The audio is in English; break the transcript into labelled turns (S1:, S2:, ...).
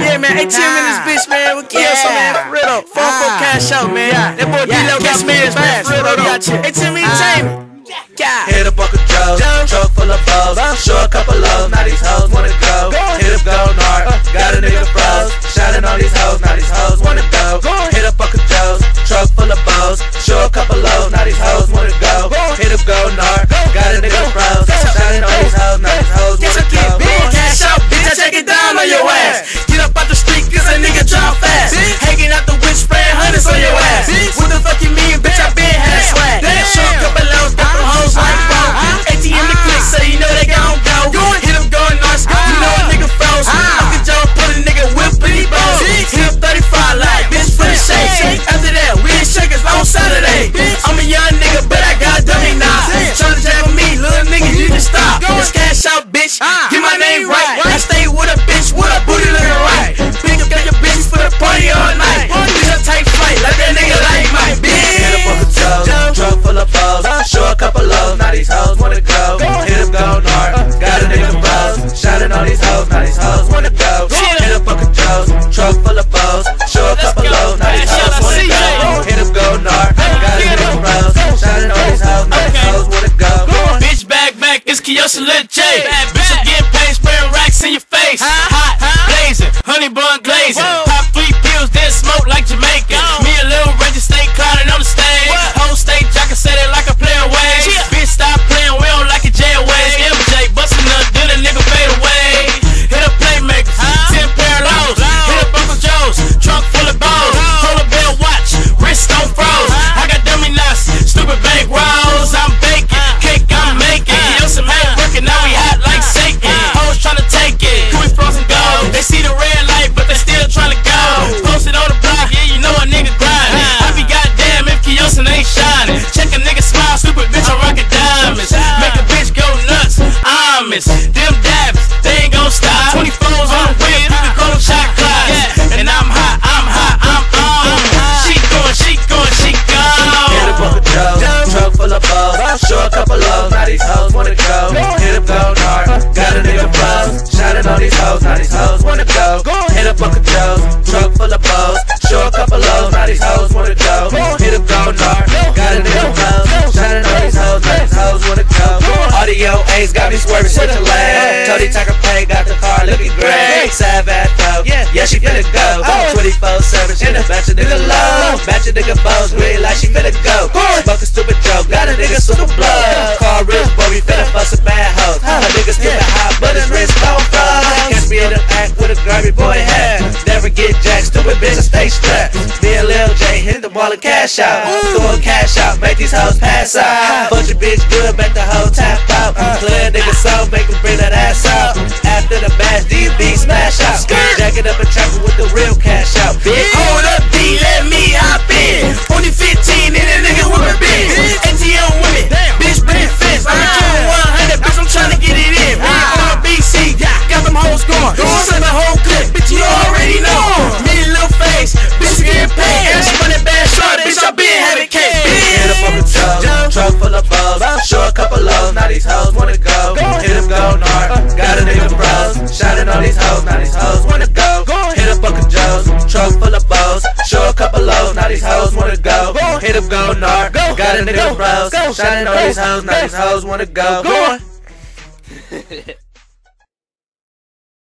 S1: Yeah, man, ATM in this bitch, man. We kill
S2: Yeah.
S1: some, man. For real. Phone for cash out, man.
S2: Yeah.
S1: That boy
S2: Yeah.
S1: D-Lo got
S2: Yeah.
S1: ass, man. For real, though.
S2: Got you.
S1: ATM
S2: Ah.
S1: Entertainment.
S2: God.
S3: Hit a bucket Joe, truck full of bows. Show a couple lows, now these hoes
S1: it's Keosyn Lil J. Bitch,
S3: Swerving, switch a. Tony Tucker Pay got the car looking great. Savage though, yeah, she finna go. 24 7, she the batch a nigga low. Batch a nigga bows, really like she finna go. Smoke a stupid joke, got a nigga super blow. Car rich, boy, we finna fuss some bad hoes. A nigga stupid hot, but his wrist don't froze. Catch me in the act with a grimy boy hat. Never get jacked, stupid bitch, I stay strapped. Me and Lil J hit the ball and cash out. Throwing cash out, make these hoes pass out. Bunch of bitch good, make the hoe tap out. The bash, DB smash out. Jack it up and trap it with the real cash out. Bitch.
S1: Hold up, D, let me hop in. Only 15 and a nigga with a bitch. ATM women, bitch, bring fence. I'm a 100, bitch, I'm tryna get it in. We on BC, got them hoes going. Send the whole clip, bitch, you already know. Me little face, bitch, getting paid. And she running bad short, bitch, I been having cake.
S3: Hit up on the Joe, truck full of balls. Show a couple lows, now these hoes wanna go. Hit up go hard, got a nigga Shining on these hoes, now these hoes wanna go. Hit up Uncle Joe's, truck full of balls. Show a couple lows, now these hoes wanna go. Hit up go hard, got a nigga froze. Shining on these hoes, now these hoes wanna go.